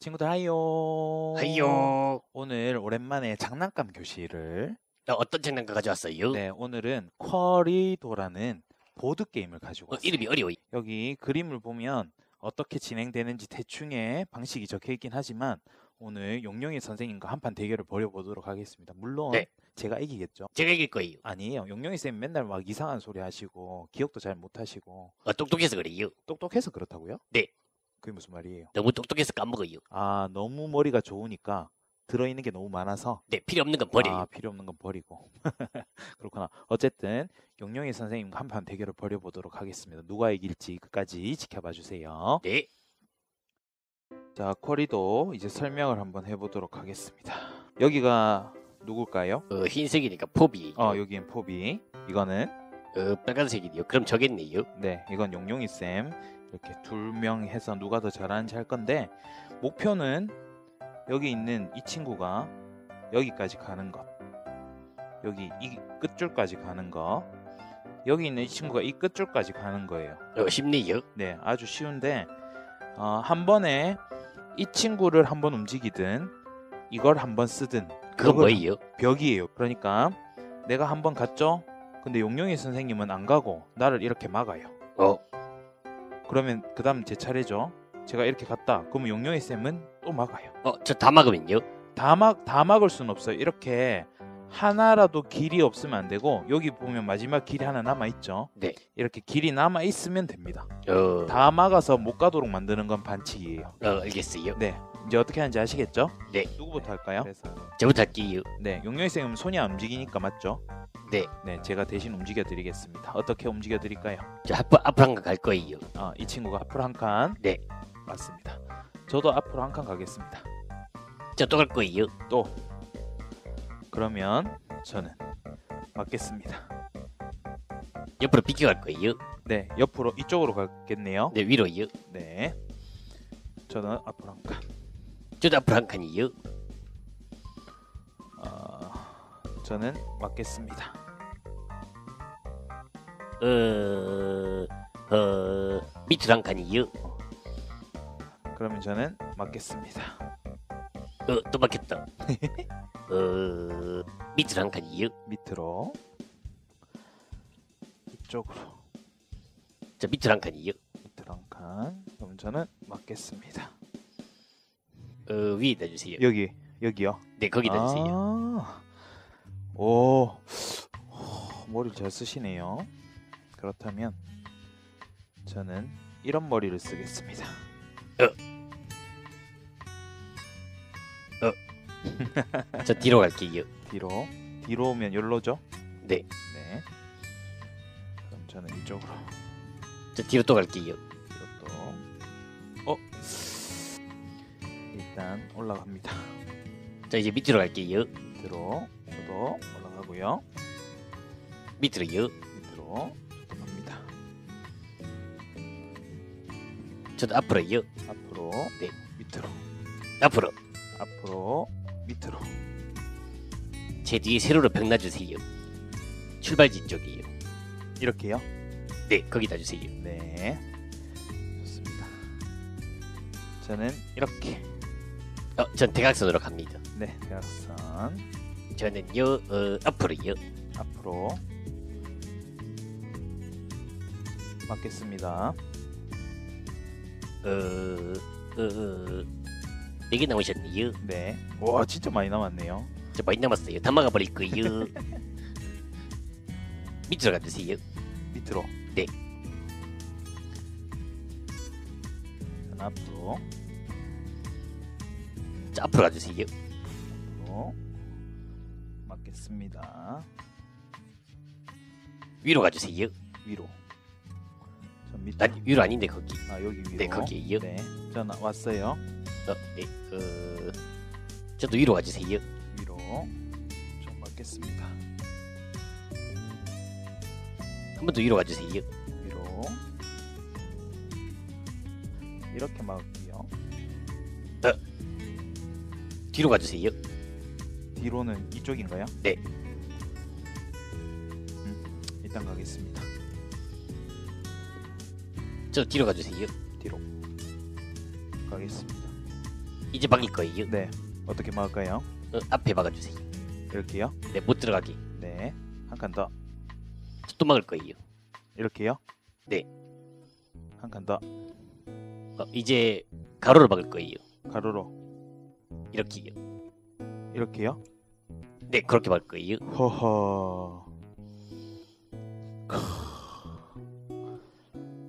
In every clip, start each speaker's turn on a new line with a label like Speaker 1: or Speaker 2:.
Speaker 1: 친구들 하이요.
Speaker 2: 하이요.
Speaker 1: 오늘 오랜만에 장난감 교실을
Speaker 2: 어, 어떤 장난감 가져왔어요?
Speaker 1: 네, 오늘은 쿼리도라는 보드 게임을 가지고
Speaker 2: 어,
Speaker 1: 왔어요.
Speaker 2: 이름이 어려워.
Speaker 1: 여기 그림을 보면 어떻게 진행되는지 대충의 방식이 적혀 있긴 하지만 오늘 용용이 선생님과 한판 대결을 벌여보도록 하겠습니다. 물론
Speaker 2: 네.
Speaker 1: 제가 이기겠죠.
Speaker 2: 제가 이길 거예요.
Speaker 1: 아니에요. 용용이 쌤 맨날 막 이상한 소리 하시고 기억도 잘 못하시고
Speaker 2: 어, 똑똑해서 그래요.
Speaker 1: 똑똑해서 그렇다고요?
Speaker 2: 네.
Speaker 1: 그게 무슨 말이에요?
Speaker 2: 너무 똑똑해서 까먹어요.
Speaker 1: 아 너무 머리가 좋으니까 들어있는 게 너무 많아서
Speaker 2: 네, 필요 없는 건 버려요.
Speaker 1: 아, 필요 없는 건 버리고. 그렇구나. 어쨌든 용용이 선생님과 한판 대결을 벌여보도록 하겠습니다. 누가 이길지 끝까지 지켜봐 주세요.
Speaker 2: 네.
Speaker 1: 자, 쿼리도 이제 설명을 한번 해보도록 하겠습니다. 여기가 누굴까요?
Speaker 2: 어, 흰색이니까 포비.
Speaker 1: 어, 여기엔 포비. 이거는
Speaker 2: 어, 빨간색이네요. 그럼 저겠네요.
Speaker 1: 네, 이건 용용이 쌤. 이렇게 둘 명 해서 누가 더 잘하는지 할 건데 목표는 여기 있는 이 친구가 여기까지 가는 것. 여기 이 끝줄까지 가는 거. 여기 있는 이 친구가 이 끝줄까지 가는 거예요.
Speaker 2: 어, 쉽네요.
Speaker 1: 네, 아주 쉬운데 어, 한 번에 이 친구를 한 번 움직이든 이걸 한 번 쓰든
Speaker 2: 그건 뭐예요?
Speaker 1: 벽이에요. 그러니까 내가 한 번 갔죠. 근데 용용이 선생님은 안 가고 나를 이렇게 막아요.
Speaker 2: 어,
Speaker 1: 그러면 그 다음 제 차례죠. 제가 이렇게 갔다. 그러면 용용이 쌤은 또 막아요.
Speaker 2: 어, 저 다 막으면요?
Speaker 1: 다 막, 다 막을 수는 없어요. 이렇게 하나라도 길이 없으면 안 되고 여기 보면 마지막 길이 하나 남아 있죠.
Speaker 2: 네.
Speaker 1: 이렇게 길이 남아 있으면 됩니다.
Speaker 2: 어,
Speaker 1: 다 막아서 못 가도록 만드는 건 반칙이에요.
Speaker 2: 어, 알겠어요.
Speaker 1: 네. 이제 어떻게 하는지 아시겠죠?
Speaker 2: 네.
Speaker 1: 누구부터 할까요?
Speaker 2: 저부터 할게요.
Speaker 1: 네. 용용이 쌤은 손이 안 움직이니까 맞죠?
Speaker 2: 네.
Speaker 1: 네. 제가 대신 움직여 드리겠습니다. 어떻게 움직여 드릴까요?
Speaker 2: 저 앞으로, 앞으로 한번갈 거예요.
Speaker 1: 아, 이 친구가 앞으로 한 칸.
Speaker 2: 네.
Speaker 1: 맞습니다. 저도 앞으로 한 칸 가겠습니다.
Speaker 2: 저 또 갈 거예요.
Speaker 1: 또 그러면 저는 맞겠습니다.
Speaker 2: 옆으로 비켜 갈 거예요.
Speaker 1: 네, 옆으로 이쪽으로 가겠네요.
Speaker 2: 네, 위로요.
Speaker 1: 네. 저는 앞으로 한 칸.
Speaker 2: 한 칸이요.
Speaker 1: 어, 저는 맞겠습니다.
Speaker 2: 어, 어, 칸이요.
Speaker 1: 그러면 저는 맞겠습니다.
Speaker 2: 어, 또 막혔다. 어, 칸이요.
Speaker 1: 밑으로 이쪽으로
Speaker 2: 저 밑으로 한 칸이요.
Speaker 1: 밑으로 한 칸. 그럼 저는 맞겠습니다.
Speaker 2: 어, 위에다 주세요.
Speaker 1: 여기 여기요.
Speaker 2: 네, 거기다 주세요.
Speaker 1: 아, 오, 머리를 잘 쓰시네요. 그렇다면 저는 이런 머리를 쓰겠습니다.
Speaker 2: 저 뒤로 갈게요.
Speaker 1: 뒤로 뒤로 오면 열로죠?
Speaker 2: 네.
Speaker 1: 네. 그럼 저는 이쪽으로
Speaker 2: 저 뒤로 또 갈게요.
Speaker 1: 일단 올라갑니다.
Speaker 2: 저 이제 밑으로 갈게요.
Speaker 1: 밑으로 저도 올라가고요.
Speaker 2: 밑으로요.
Speaker 1: 밑으로 저도 갑니다.
Speaker 2: 저도 앞으로요.
Speaker 1: 앞으로
Speaker 2: 네.
Speaker 1: 밑으로
Speaker 2: 앞으로.
Speaker 1: 앞으로 밑으로
Speaker 2: 제 뒤에 세로로 벽 놔주세요. 출발지 쪽이요.
Speaker 1: 이렇게요.
Speaker 2: 네, 거기다 주세요.
Speaker 1: 네. 좋습니다. 저는 이렇게
Speaker 2: 어, 전 대각선으로 갑니다.
Speaker 1: 네 대각선
Speaker 2: 저는요, 어, 앞으로요.
Speaker 1: 앞으로 맞겠습니다.
Speaker 2: 어, 어, 어, 네개 남으셨네요.
Speaker 1: 네. 와 진짜 많이 남았네요.
Speaker 2: 저 많이 남았어요. 다 막아버릴 거예요. 밑으로 가주세요.
Speaker 1: 밑으로.
Speaker 2: 네.
Speaker 1: 앞으로
Speaker 2: 저 앞으로 가주세요.
Speaker 1: 앞으로 맞겠습니다.
Speaker 2: 위로 가주세요.
Speaker 1: 위로. 전 밑으로.
Speaker 2: 아니, 위로 아닌데 거기.
Speaker 1: 아 여기 위로.
Speaker 2: 네, 거기에요.
Speaker 1: 네. 전 왔어요.
Speaker 2: 어, 네, 어, 저도 위로 가주세요.
Speaker 1: 위로. 좀 맞겠습니다.
Speaker 2: 한 번 더 위로 가주세요.
Speaker 1: 위로 이렇게 막
Speaker 2: 뒤로 가주세요.
Speaker 1: 뒤로는 이쪽인가요?
Speaker 2: 네.
Speaker 1: 음, 일단 가겠습니다
Speaker 2: 저 뒤로 가주세요.
Speaker 1: 뒤로 가겠습니다
Speaker 2: 이제 막을 거예요.
Speaker 1: 네. 어떻게 막을까요?
Speaker 2: 어, 앞에 막아주세요.
Speaker 1: 이렇게요?
Speaker 2: 네, 못 들어가게.
Speaker 1: 네. 한 칸 더.
Speaker 2: 또 막을 거예요.
Speaker 1: 이렇게요?
Speaker 2: 네.
Speaker 1: 한 칸 더.
Speaker 2: 어, 이제 가로를 막을 거예요.
Speaker 1: 가로로.
Speaker 2: 이렇게요.
Speaker 1: 이렇게요?
Speaker 2: 네, 그렇게 막을 거예요.
Speaker 1: 허허. 크.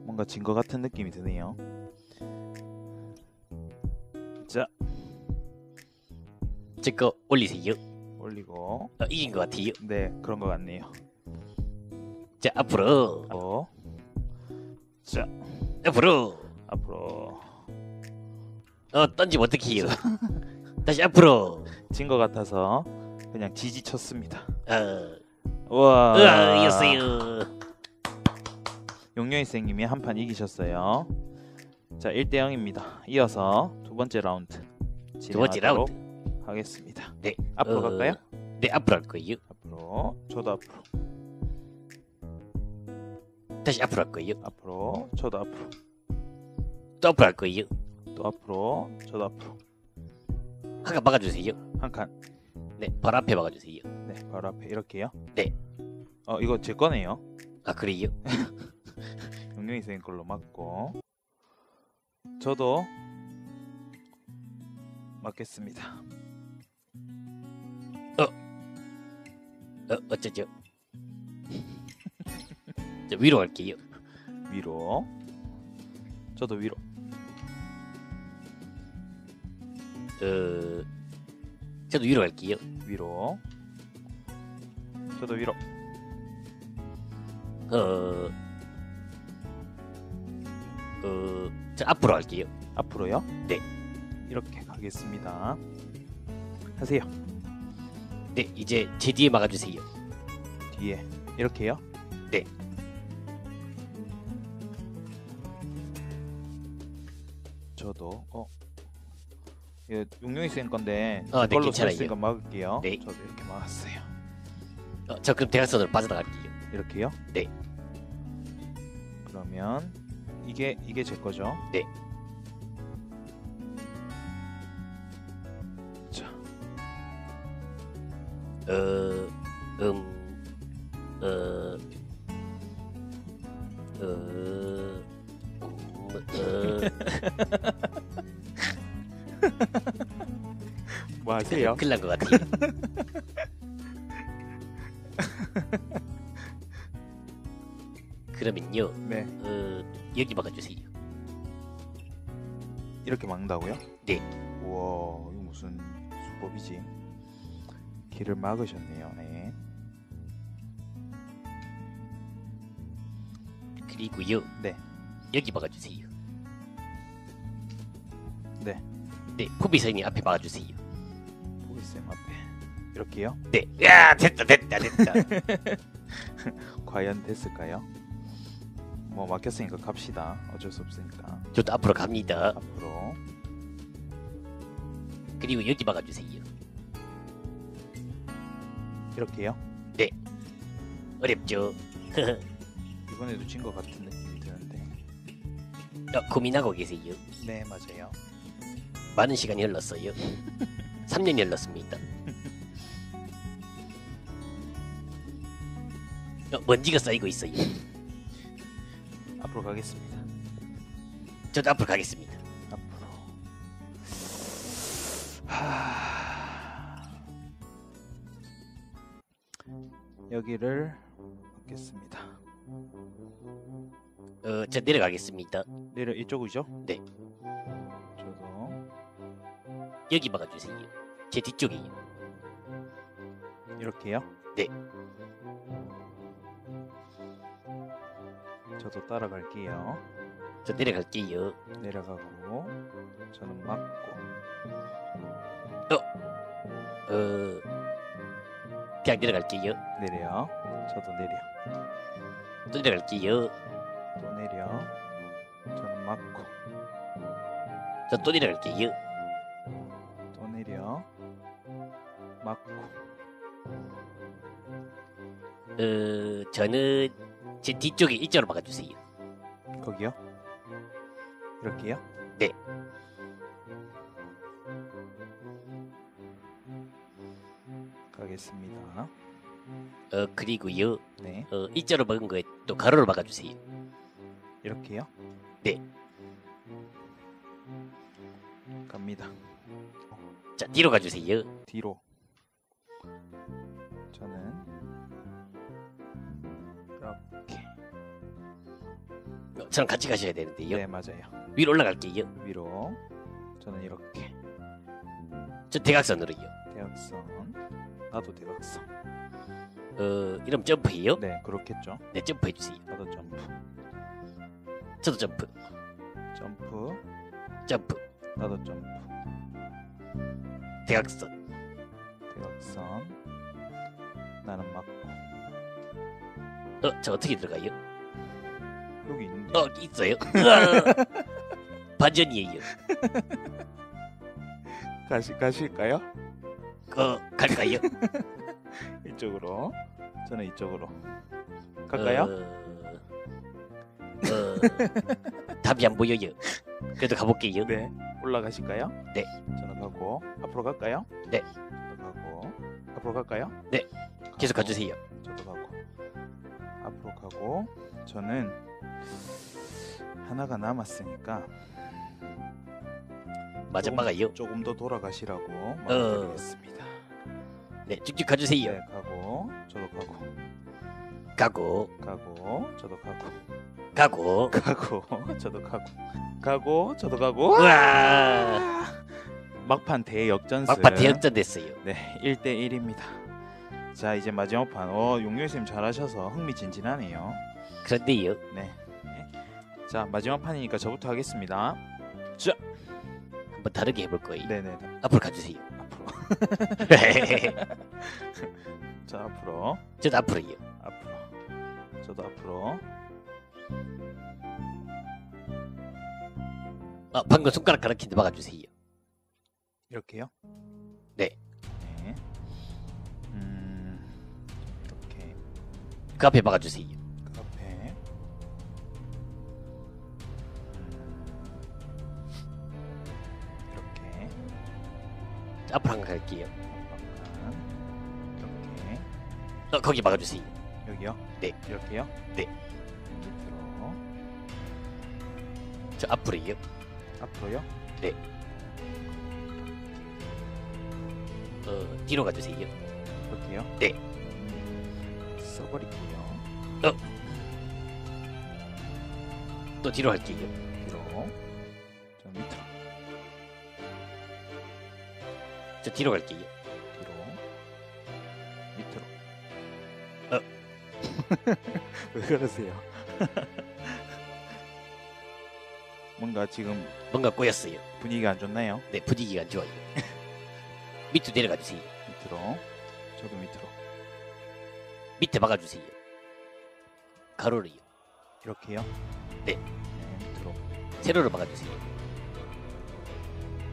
Speaker 1: 뭔가 진 것 같은 느낌이 드네요. 자,
Speaker 2: 제 거 올리세요.
Speaker 1: 올리고.
Speaker 2: 어, 이긴 것 같아요.
Speaker 1: 네, 그런 것 같네요.
Speaker 2: 자, 앞으로.
Speaker 1: 어. 자,
Speaker 2: 앞으로.
Speaker 1: 앞으로.
Speaker 2: 어, 던지면 어떡해요. 다시 앞으로.
Speaker 1: 진 것 같아서 그냥 지지쳤습니다.
Speaker 2: 어,
Speaker 1: 우와.
Speaker 2: 으아, 이겼어요.
Speaker 1: 용룡이 선생님이 한 판 이기셨어요. 자, 1대 0입니다. 이어서 두 번째 라운드
Speaker 2: 두 번째
Speaker 1: 진행하도록
Speaker 2: 라운드.
Speaker 1: 하겠습니다.
Speaker 2: 네.
Speaker 1: 앞으로
Speaker 2: 어,
Speaker 1: 갈까요?
Speaker 2: 네, 앞으로 할 거예요.
Speaker 1: 앞으로. 저도 앞으로.
Speaker 2: 다시 앞으로 할 거예요.
Speaker 1: 앞으로. 저도 앞으로.
Speaker 2: 또 앞으로 할 거예요.
Speaker 1: 또 앞으로. 저도 앞으로.
Speaker 2: 한 칸 막아주세요.
Speaker 1: 한 칸.
Speaker 2: 네, 바로 앞에 막아주세요.
Speaker 1: 네, 바로 앞에 이렇게요.
Speaker 2: 네.
Speaker 1: 어, 이거 제 거네요.
Speaker 2: 아, 그래요?
Speaker 1: 용룡이 선생님 걸로 맞고. 저도 맞겠습니다.
Speaker 2: 어, 어쩌죠? 자, 위로 갈게요.
Speaker 1: 위로. 저도 위로.
Speaker 2: 어, 저도 위로 갈게요.
Speaker 1: 위로. 저도 위로.
Speaker 2: 어, 어, 저 앞으로 갈게요.
Speaker 1: 앞으로요?
Speaker 2: 네.
Speaker 1: 이렇게 가겠습니다. 하세요.
Speaker 2: 네, 이제 제 뒤에 막아주세요.
Speaker 1: 뒤에. 이렇게요?
Speaker 2: 네.
Speaker 1: 저도 어. 이거 용룡이 쌤 건데
Speaker 2: 어,
Speaker 1: 제
Speaker 2: 네,
Speaker 1: 걸로
Speaker 2: 괜찮아요.
Speaker 1: 썼으니까 막을게요.
Speaker 2: 네.
Speaker 1: 저도 이렇게 막았어요.
Speaker 2: 어, 저 그럼 대각선으로 빠져나갈게요.
Speaker 1: 이렇게요?
Speaker 2: 네.
Speaker 1: 그러면 이게 이게 제 거죠?
Speaker 2: 네.
Speaker 1: 자,
Speaker 2: 어,
Speaker 1: 하세요?
Speaker 2: 큰일 난것 같아요. 그러면요,
Speaker 1: 네.
Speaker 2: 어, 여기 막아주세요.
Speaker 1: 이렇게 막는다고요?
Speaker 2: 네.
Speaker 1: 우와, 이거 무슨 수법이지? 길을 막으셨네요. 네.
Speaker 2: 그리고요,
Speaker 1: 네.
Speaker 2: 여기 막아주세요.
Speaker 1: 네.
Speaker 2: 네, 포비선이 앞에 막아주세요.
Speaker 1: 보기쌤 앞에 이렇게요?
Speaker 2: 네, 야 됐다, 됐다, 됐다.
Speaker 1: 과연 됐을까요? 뭐 막혔으니까 갑시다. 어쩔 수 없으니까
Speaker 2: 저도 앞으로 갑니다.
Speaker 1: 앞으로
Speaker 2: 그리고 여기 막아주세요.
Speaker 1: 이렇게요.
Speaker 2: 어렵죠?
Speaker 1: 이번에도 진 것 같은 느낌이 드는데.
Speaker 2: 어, 고민하고 계세요.
Speaker 1: 네 맞아요.
Speaker 2: 많은 시간이 흘렀어요. 3년이 흘렀습니다. 어, 먼지가 쌓이고 있어요.
Speaker 1: 앞으로 가겠습니다.
Speaker 2: 저도 앞으로 가겠습니다.
Speaker 1: 앞으로. 하... 여기를 먹겠습니다.
Speaker 2: 어, 저 내려가겠습니다.
Speaker 1: 내려 이쪽이죠?
Speaker 2: 네.
Speaker 1: 저도
Speaker 2: 여기 막아주세요. 제 뒤쪽이에요.
Speaker 1: 이렇게요?
Speaker 2: 네.
Speaker 1: 저도 따라갈게요.
Speaker 2: 저 내려갈게요.
Speaker 1: 내려가고 저는 맞고
Speaker 2: 어, 그냥 내려갈게요.
Speaker 1: 내려. 저도 내려.
Speaker 2: 또 내려갈게요.
Speaker 1: 또 내려. 저는 맞고
Speaker 2: 저 또 내려갈게요. 어, 저는 제 뒤쪽에 일자로 박아주세요.
Speaker 1: 거기요? 이렇게요?
Speaker 2: 네.
Speaker 1: 가겠습니다.
Speaker 2: 어 그리고요.
Speaker 1: 네.
Speaker 2: 어 일자로 박은 거에 또 가로로 박아주세요.
Speaker 1: 이렇게요?
Speaker 2: 네.
Speaker 1: 갑니다.
Speaker 2: 자 뒤로 가주세요.
Speaker 1: 뒤로.
Speaker 2: 저랑 같이 가셔야 되는데 요.
Speaker 1: 네, 맞아요.
Speaker 2: 위로 올라갈게요.
Speaker 1: 위로. 저는 이렇게
Speaker 2: 저 대각선으로요.
Speaker 1: 대각선. 나도 대각선.
Speaker 2: 어 이러면 점프해요.
Speaker 1: 네, 그렇겠죠.
Speaker 2: 네 점프해 주세요.
Speaker 1: 나도 점프.
Speaker 2: 저도 점프.
Speaker 1: 점프.
Speaker 2: 점프.
Speaker 1: 나도 점프.
Speaker 2: 대각선.
Speaker 1: 대각선. 나는 맞고.
Speaker 2: 어 저 어떻게 들어가요?
Speaker 1: 여기 있는데.
Speaker 2: 어 있어요. 반전이에요.
Speaker 1: 가시 가실까요?
Speaker 2: 어 갈까요?
Speaker 1: 이쪽으로. 저는 이쪽으로. 갈까요?
Speaker 2: 어, 어, 답이 안 보여요. 그래도 가볼게요.
Speaker 1: 네. 올라가실까요?
Speaker 2: 네.
Speaker 1: 저는 가고 앞으로 갈까요?
Speaker 2: 네.
Speaker 1: 저도 가고 앞으로 갈까요?
Speaker 2: 네. 계속
Speaker 1: 가고,
Speaker 2: 가주세요.
Speaker 1: 저도 가고 앞으로 가고 저는 하나가 남았으니까
Speaker 2: 맞아
Speaker 1: 조금- 더 돌아가시라고
Speaker 2: 어.
Speaker 1: 말드리겠습니다.
Speaker 2: 네 쭉쭉 가주세요.
Speaker 1: 네, 가고 저도 가고
Speaker 2: 가고
Speaker 1: 가고 저도 가고
Speaker 2: 가고.
Speaker 1: 가고 저도 가고 가고 저도 가고
Speaker 2: 우와.
Speaker 1: 막판 대역전승
Speaker 2: 막판 대역전 됐어요.
Speaker 1: 네 1대 1입니다 자 이제 마지막 판 어, 용렬쌤 잘하셔서 흥미진진하네요
Speaker 2: 그런데요.
Speaker 1: 네. 자 마지막 판이니까 저부터 하겠습니다
Speaker 2: 한번 다르게 해볼 거예요.
Speaker 1: 네네
Speaker 2: 앞으로 가주세요.
Speaker 1: 앞으로 자 앞으로
Speaker 2: 저도 앞으로요.
Speaker 1: 앞으로 저도 앞으로
Speaker 2: 아 방금 손가락 가르치는데 막아주세요.
Speaker 1: 이렇게요
Speaker 2: 그 앞에 막아주세요.
Speaker 1: 그 앞에 음, 이렇게
Speaker 2: 자, 앞으로 한번 갈게요.
Speaker 1: 잠깐 이렇게
Speaker 2: 어, 거기 막아주세요.
Speaker 1: 여기요?
Speaker 2: 네.
Speaker 1: 이렇게요?
Speaker 2: 네.
Speaker 1: 밑으로
Speaker 2: 저 앞으로요.
Speaker 1: 앞으로요?
Speaker 2: 어 뒤로 가주세요.
Speaker 1: 이렇게요?
Speaker 2: 네.
Speaker 1: 음, 써버릴게요.
Speaker 2: 또 뒤로 할게요.
Speaker 1: 뒤로 저 밑으로
Speaker 2: 저 뒤로 갈게요.
Speaker 1: 뒤로 밑으로
Speaker 2: 어.
Speaker 1: 왜 그러세요? 뭔가 지금
Speaker 2: 뭔가 꼬였어요.
Speaker 1: 분위기가 안 좋나요?
Speaker 2: 네 분위기가 안 좋아요. 밑으로 내려가 주세요.
Speaker 1: 밑으로 저도 밑으로
Speaker 2: 밑에 막아주세요. 가로로요.
Speaker 1: 이렇게요?
Speaker 2: 네.
Speaker 1: 네 밑으로
Speaker 2: 세로로 막아주세요.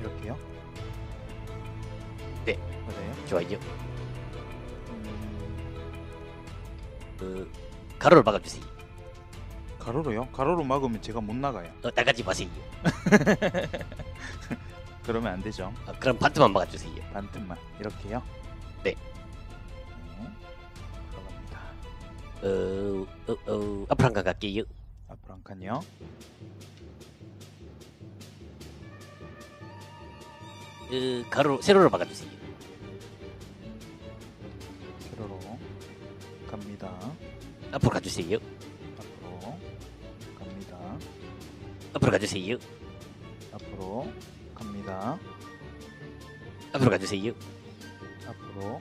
Speaker 1: 이렇게요?
Speaker 2: 네.
Speaker 1: 맞아요?
Speaker 2: 좋아요.
Speaker 1: 음,
Speaker 2: 어, 가로로 막아주세요.
Speaker 1: 가로로요? 가로로 막으면 제가 못 나가요.
Speaker 2: 어, 나가지 마세요.
Speaker 1: 그러면 안 되죠.
Speaker 2: 어, 그럼 반트만 막아주세요.
Speaker 1: 반틈만 이렇게요.
Speaker 2: 네.
Speaker 1: 네.
Speaker 2: 어, 어, 어, 앞으로 한칸 갈게요.
Speaker 1: 앞으로 한 칸요.
Speaker 2: 어, 가로 세로로 막아주세요.
Speaker 1: 세로로 갑니다.
Speaker 2: 앞으로 가주세요.
Speaker 1: 앞으로 갑니다.
Speaker 2: 앞으로 가주세요.
Speaker 1: 앞으로 갑니다.
Speaker 2: 앞으로 가주세요.
Speaker 1: 앞으로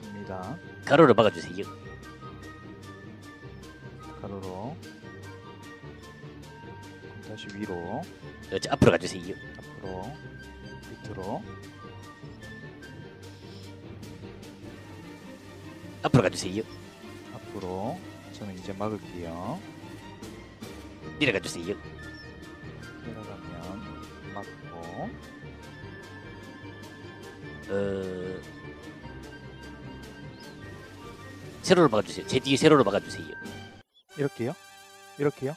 Speaker 1: 갑니다.
Speaker 2: 가로로 막아주세요.
Speaker 1: 가로로 다시 위로
Speaker 2: 어, 저 앞으로 가주세요.
Speaker 1: 앞으로 밑으로
Speaker 2: 앞으로 가주세요.
Speaker 1: 앞으로 저는 이제 막을게요.
Speaker 2: 내려가 주세요.
Speaker 1: 내려가면 막고
Speaker 2: 어, 세로로 막아주세요. 제 뒤에 세로로 막아주세요.
Speaker 1: 이렇게요? 이렇게요?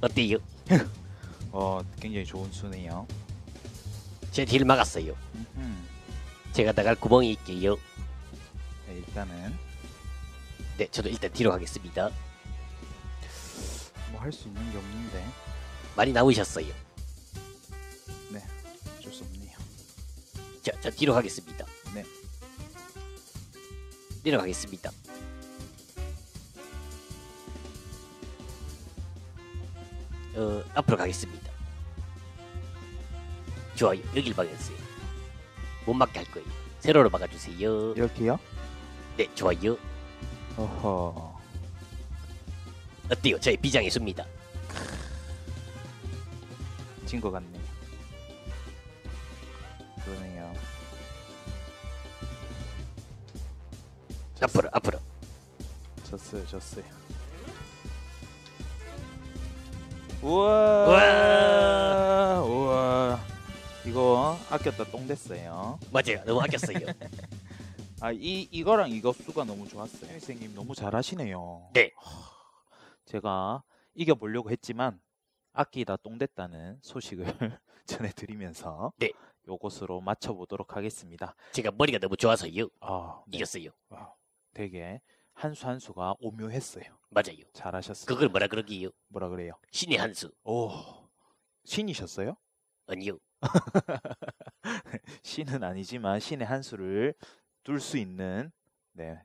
Speaker 2: 어때요?
Speaker 1: 어 굉장히 좋은 수네요.
Speaker 2: 제 뒤를 막았어요.
Speaker 1: 음흠.
Speaker 2: 제가 나갈 구멍이 있게요.
Speaker 1: 네, 일단은
Speaker 2: 네, 저도 일단 뒤로 가겠습니다.
Speaker 1: 뭐 할 수 있는 게 없는데
Speaker 2: 많이 남으셨어요.
Speaker 1: 어쩔 수 없네요.
Speaker 2: 자, 저 뒤로 가겠습니다.
Speaker 1: 네.
Speaker 2: 내려가겠습니다. 어, 앞으로 가겠습니다. 좋아요. 여길 막았어요. 못 막게 할 거예요. 세로로 막아주세요.
Speaker 1: 이렇게요?
Speaker 2: 네, 좋아요.
Speaker 1: 어허.
Speaker 2: 어때요? 저의 비장의 수입니다.
Speaker 1: 진 것 같네요. 그러네요.
Speaker 2: 앞으로, 앞으로.
Speaker 1: 졌어요, 졌어요. 우와,
Speaker 2: 우와.
Speaker 1: 우와. 이거 아꼈다 똥 됐어요.
Speaker 2: 맞아요. 너무 아꼈어요.
Speaker 1: 아, 이 이거랑 이거 수가 너무 좋았어요. 선생님 너무 잘하시네요.
Speaker 2: 네.
Speaker 1: 하, 제가 이겨 보려고 했지만 아끼다 똥 됐다는 소식을 전해 드리면서
Speaker 2: 네.
Speaker 1: 요것으로 맞춰 보도록 하겠습니다.
Speaker 2: 제가 머리가 너무 좋아서요.
Speaker 1: 아, 네.
Speaker 2: 이겼어요.
Speaker 1: wow, 되게 한 수 한 수가 오묘했어요.
Speaker 2: 맞아요.
Speaker 1: 잘하셨어요.
Speaker 2: 그걸 뭐라 그러기요?
Speaker 1: 뭐라 그래요?
Speaker 2: 신의 한 수.
Speaker 1: 오, 신이셨어요?
Speaker 2: 아니요.
Speaker 1: 신은 아니지만 신의 한 수를 둘 수 있는 네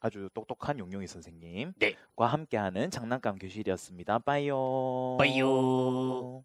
Speaker 1: 아주 똑똑한 용용이 선생님과
Speaker 2: 네.
Speaker 1: 함께하는 장난감 교실이었습니다. 빠이요.
Speaker 2: 빠이요.